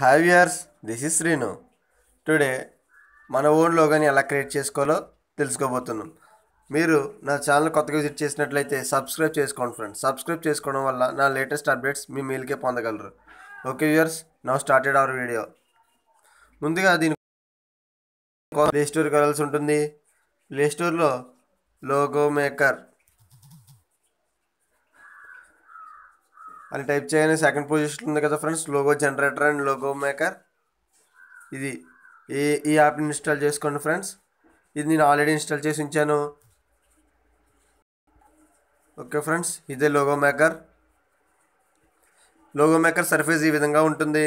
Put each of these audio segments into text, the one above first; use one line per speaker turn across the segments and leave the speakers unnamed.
Hi viewers this is Srinu today మన own లోగాని ఎలా క్రియేట్ చేసుకోవాలో తెలుసుకోబోతున్నాం. మీరు నా ఛానల్ కొత్తగా విజిట్ చేసినట్లయితే సబ్స్క్రైబ్ చేసుకోండి ఫ్రెండ్స్. సబ్స్క్రైబ్ చేసుకోవడం వల్ల నా లేటెస్ట్ అప్డేట్స్ మీ మెయిల్కే పొందగలరు. Okay viewers now started our video. ముందుగా దీని ప్లే స్టోర్కి వెళ్ళాల్సి ఉంటుంది. ప్లే స్టోర్లో లోగో మేకర్ అని టైప్ చేయగానే సెకండ్ పొజిషన్ ఉంది కదా friends logo generator and logo maker ఇది. ఈ ఈ యాప్ని ఇన్స్టాల్ చేసుకోండి ఫ్రెండ్స్ ఇది నేను ఆల్రెడీ ఇన్స్టాల్ చేసి ఉంచాను. ఓకే ఫ్రెండ్స్ ఇదే logo maker logo maker surface ఈ విధంగా ఉంటుంది.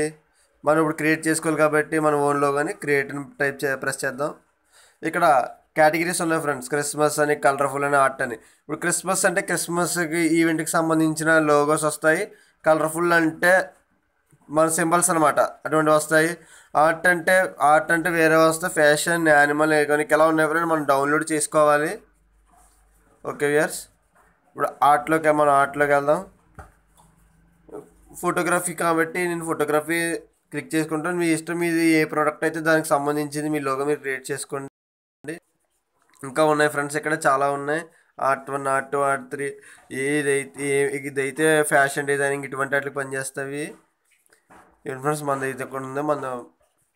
మనం ఇప్పుడు క్రియేట్ చేసుకోవాలి కాబట్టి మన ఓన్ లోగోని క్రియేట్ని టైప్ చే ప్రెస్ చేద్దాం. ఇక్కడ కేటగిరీస్ ఉన్నాయి ఫ్రెండ్స్ క్రిస్మస్ అని కలర్ఫుల్ అని ఆర్ట్ అని. ఇప్పుడు క్రిస్మస్ అంటే క్రిస్మస్కి ఈవెంట్కి సంబంధించిన లోగోస్ వస్తాయి. కలర్ఫుల్ అంటే మన సింబల్స్ అనమాట అటువంటి వస్తాయి. ఆర్ట్ అంటే ఆర్ట్ అంటే వేరే వస్తాయి ఫ్యాషన్ యానిమల్ కానీ ఎలా ఉన్నాయి ఫ్రెండ్ మనం డౌన్లోడ్ చేసుకోవాలి. ఓకే వియర్స్ ఇప్పుడు ఆర్ట్లోకి మనం ఆర్ట్లోకి వెళ్దాం. ఫోటోగ్రఫీ కాబట్టి నేను ఫోటోగ్రఫీ క్లిక్ చేసుకుంటాను. మీ ఇష్టం మీది ఏ ప్రోడక్ట్ అయితే దానికి సంబంధించింది మీ లోగో మీరు క్రియేట్ చేసుకోండి ఇంకా ఉన్నాయి ఫ్రెండ్స్ ఇక్కడ చాలా ఉన్నాయి. Art one art two art three. ఏదైతే ఇదైతే ఫ్యాషన్ డిజైనింగ్ ఇటువంటి వాటికి పనిచేస్తాయి ఫ్రెండ్స్ మనది అయితే ఎక్కడ ఉందో. మన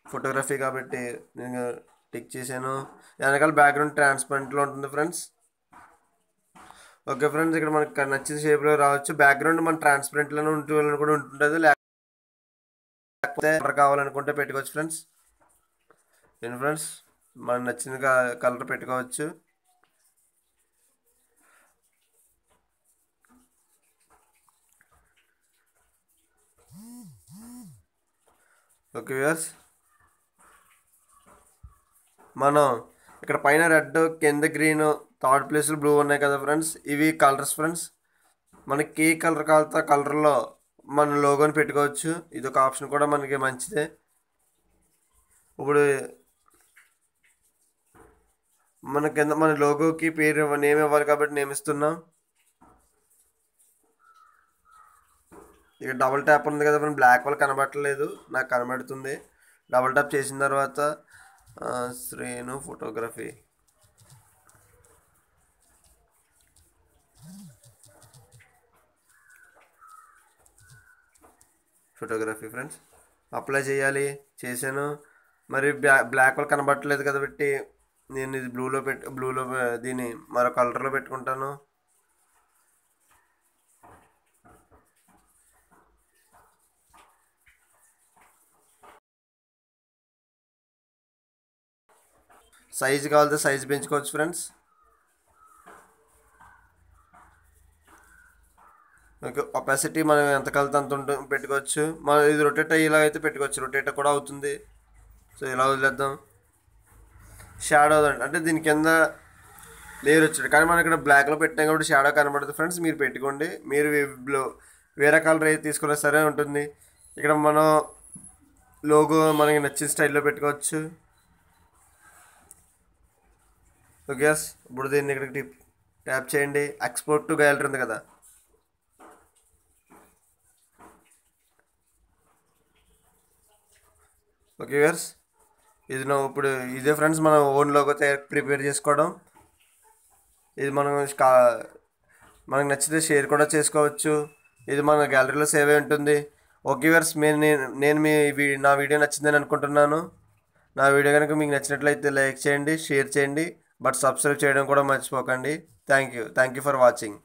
ఫోటోగ్రఫీ కాబట్టి నేను టిక్ చేశాను. వెనకాల బ్యాక్గ్రౌండ్ ట్రాన్స్పరెంట్లో ఉంటుంది ఫ్రెండ్స్. ఓకే ఫ్రెండ్స్ ఇక్కడ మనకి నచ్చిన షేప్లో రావచ్చు. బ్యాక్గ్రౌండ్ మన ట్రాన్స్పరెంట్లోనే ఉంటుందని కూడా ఉంటుంటుంది. లేకపోతే కావాలనుకుంటే పెట్టుకోవచ్చు ఫ్రెండ్స్. ఏంటి ఫ్రెండ్స్? మనకు నచ్చిన కలర్ పెట్టుకోవచ్చు. ఓకే వ్యూయర్స్ మనం ఇక్కడ పైన రెడ్ కింద గ్రీన్ థర్డ్ ప్లేస్ బ్లూ ఉన్నాయి కదా ఫ్రెండ్స్. ఇవి కలర్స్ ఫ్రెండ్స్. మనకి ఏ కలర్ కావాలితే కలర్లో మన లోగోని పెట్టుకోవచ్చు. ఇది ఒక ఆప్షన్ కూడా మనకి మంచిదే. ఇప్పుడు మన కింద మన లోగోకి పేరు నేమ్ ఇవ్వాలి కాబట్టి నేమ్ ఇస్తున్నాం. ఇక డబుల్ ట్యాప్ ఉంది కదా మనం బ్లాక్ వాళ్ళు కనబడట్లేదు నాకు కనబడుతుంది. డబుల్ ట్యాప్ చేసిన తర్వాత శ్రేణు ఫోటోగ్రఫీ. ఫోటోగ్రఫీ ఫ్రెండ్స్ అప్లై చేయాలి చేశాను. మరి బ్లాక్ వాళ్ళు కనబడట్లేదు కాబట్టి పెట్టి ఇది బ్లూలో పెట్టి బ్లూలో దీన్ని మరో కలర్లో పెట్టుకుంటాను. సైజు కావాలితే సైజు పెంచుకోవచ్చు ఫ్రెండ్స్ ఒపాసిటీ మనం ఎంత కలితే అంత ఉంటుంది పెట్టుకోవచ్చు. మనం ఇది రొటేట్ అయ్యేలా అయితే పెట్టుకోవచ్చు. రొటేట్ కూడా అవుతుంది. సో ఇలా వదిలేద్దాం. షాడో అంటే దీని కింద లేయర్ వచ్చాడు. కానీ మనం ఇక్కడ బ్లాక్లో పెట్టాం కాబట్టి షాడో కనబడుతుంది ఫ్రెండ్స్ మీరు పెట్టుకోండి. మీరు బ్లో వేరే కలర్ అయితే తీసుకున్నా సరే ఉంటుంది. ఇక్కడ మనం లోగో మనకి నచ్చిన స్టైల్లో పెట్టుకోవచ్చు. ఓకే ఇప్పుడు దీన్ని ఇక్కడ టిప్ ట్యాప్ చేయండి. ఎక్స్పోర్ట్ టు గ్యాలరీ ఉంది కదా. ఓకే వ్యూయర్స్ ఇది నువ్వు ఇప్పుడు ఇదే ఫ్రెండ్స్ మనం ఓన్లోకి లోగో ప్రిపేర్ చేసుకోవడం. ఇది మనం కా- మనకు నచ్చితే షేర్ కూడా చేసుకోవచ్చు. ఇది మన గ్యాలరీలో సేవ్ అయి ఉంటుంది. ఓకే వర్స్ నేను నేను మీ నా వీడియో నచ్చిందని అనుకుంటున్నాను. నా వీడియో కనుక మీకు నచ్చినట్లయితే లైక్ చేయండి షేర్ చేయండి బట్ సబ్స్క్రైబ్ చేయడం కూడా మర్చిపోకండి. Thank you thank you for watching